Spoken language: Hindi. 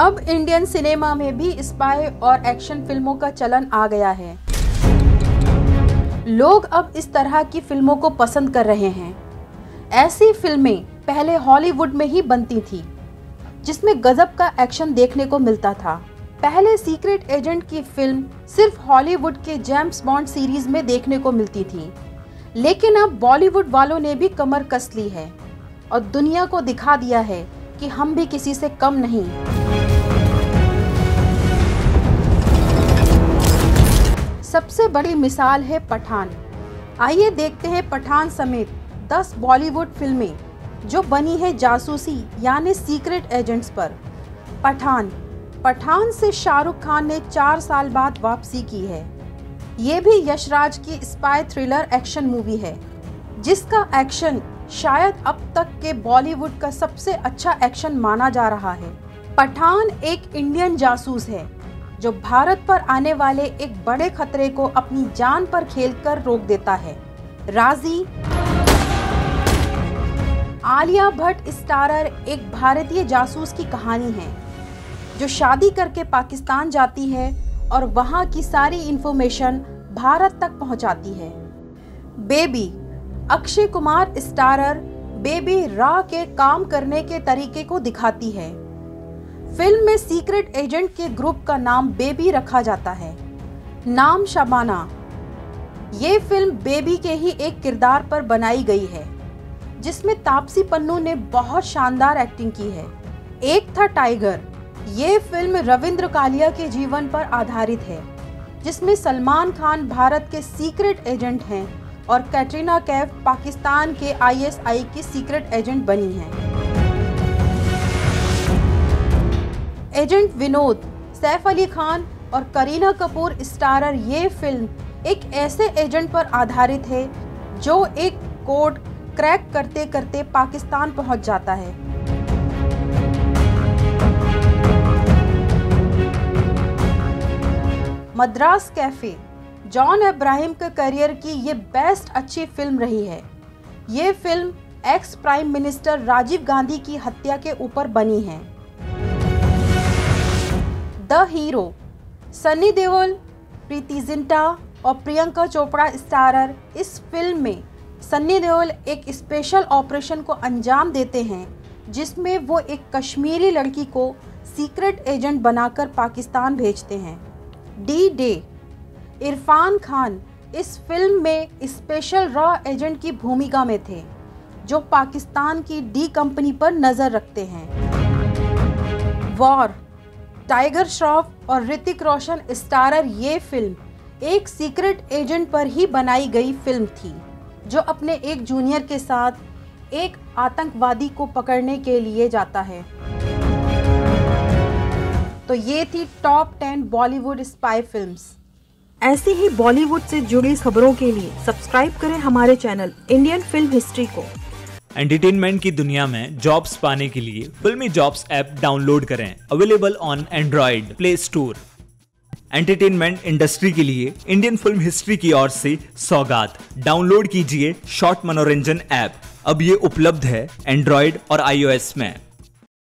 अब इंडियन सिनेमा में भी स्पाई और एक्शन फ़िल्मों का चलन आ गया है। लोग अब इस तरह की फ़िल्मों को पसंद कर रहे हैं। ऐसी फ़िल्में पहले हॉलीवुड में ही बनती थी, जिसमें गजब का एक्शन देखने को मिलता था। पहले सीक्रेट एजेंट की फ़िल्म सिर्फ़ हॉलीवुड के जेम्स बॉन्ड सीरीज़ में देखने को मिलती थी। लेकिन अब बॉलीवुड वालों ने भी कमर कस ली है और दुनिया को दिखा दिया है कि हम भी किसी से कम नहीं। बड़ी मिसाल है पठान। आइए देखते हैं पठान समेत 10 बॉलीवुड फ़िल्में जो बनी है जासूसी, यानी सीक्रेट एजेंट्स पर। पठान। पठान से शाहरुख खान ने चार साल बाद वापसी की है। ये भी यशराज की स्पाई थ्रिलर एक्शन मूवी है, जिसका एक्शन शायद अब तक के बॉलीवुड का सबसे अच्छा एक्शन माना जा रहा है। पठान एक इंडियन जासूस है जो भारत पर आने वाले एक बड़े खतरे को अपनी जान पर खेलकर रोक देता है। राज़ी। आलिया भट्ट स्टारर एक भारतीय जासूस की कहानी है, जो शादी करके पाकिस्तान जाती है और वहाँ की सारी इंफॉर्मेशन भारत तक पहुँचाती है। Baby, Akshay Kumar starrer Baby रा के काम करने के तरीके को दिखाती है। फ़िल्म में सीक्रेट एजेंट के ग्रुप का नाम बेबी रखा जाता है। नाम शबाना। ये फ़िल्म बेबी के ही एक किरदार पर बनाई गई है, जिसमें तापसी पन्नू ने बहुत शानदार एक्टिंग की है। एक था टाइगर ये फ़िल्म रविंद्र कालिया के जीवन पर आधारित है, जिसमें सलमान खान भारत के सीक्रेट एजेंट हैं और कैटरीना कैफ पाकिस्तान के आईएसआई की सीक्रेट एजेंट बनी हैं। एजेंट विनोद, सैफ अली खान और करीना कपूर स्टारर ये फ़िल्म एक ऐसे एजेंट पर आधारित है जो एक कोड क्रैक करते करते पाकिस्तान पहुँच जाता है। मद्रास कैफ़े, जॉन अब्राहिम के करियर की ये बेस्ट अच्छी फ़िल्म रही है। ये film ex prime minister Rajiv Gandhi की हत्या के ऊपर बनी है। द हीरो, सनी देओल, प्रीति जिंटा और प्रियंका चोपड़ा स्टारर इस फ़िल्म में सन्नी देओल एक स्पेशल ऑपरेशन को अंजाम देते हैं, जिसमें वो एक कश्मीरी लड़की को सीक्रेट एजेंट बनाकर पाकिस्तान भेजते हैं। डी डे इरफान खान इस फ़िल्म में स्पेशल रॉ एजेंट की भूमिका में थे, जो पाकिस्तान की डी कंपनी पर नज़र रखते हैं। वॉर टाइगर श्रॉफ और ऋतिक रोशन स्टारर ये फ़िल्म एक सीक्रेट एजेंट पर ही बनाई गई फ़िल्म थी, जो अपने एक जूनियर के साथ एक आतंकवादी को पकड़ने के लिए जाता है। तो ये थी top ten Bollywood spy films ऐसी ही बॉलीवुड से जुड़ी खबरों के लिए सब्सक्राइब करें हमारे चैनल इंडियन फ़िल्म हिस्ट्री को। एंटरटेनमेंट की दुनिया में जॉब्स पाने के लिए फिल्मी जॉब्स ऐप डाउनलोड करें। Available on Android Play Store entertainment industry के लिए इंडियन फ़िल्म हिस्ट्री की ओर से सौगात। डाउनलोड कीजिए शॉर्ट मनोरंजन ऐप अब ये उपलब्ध है एंड्रॉइड और आईओएस में।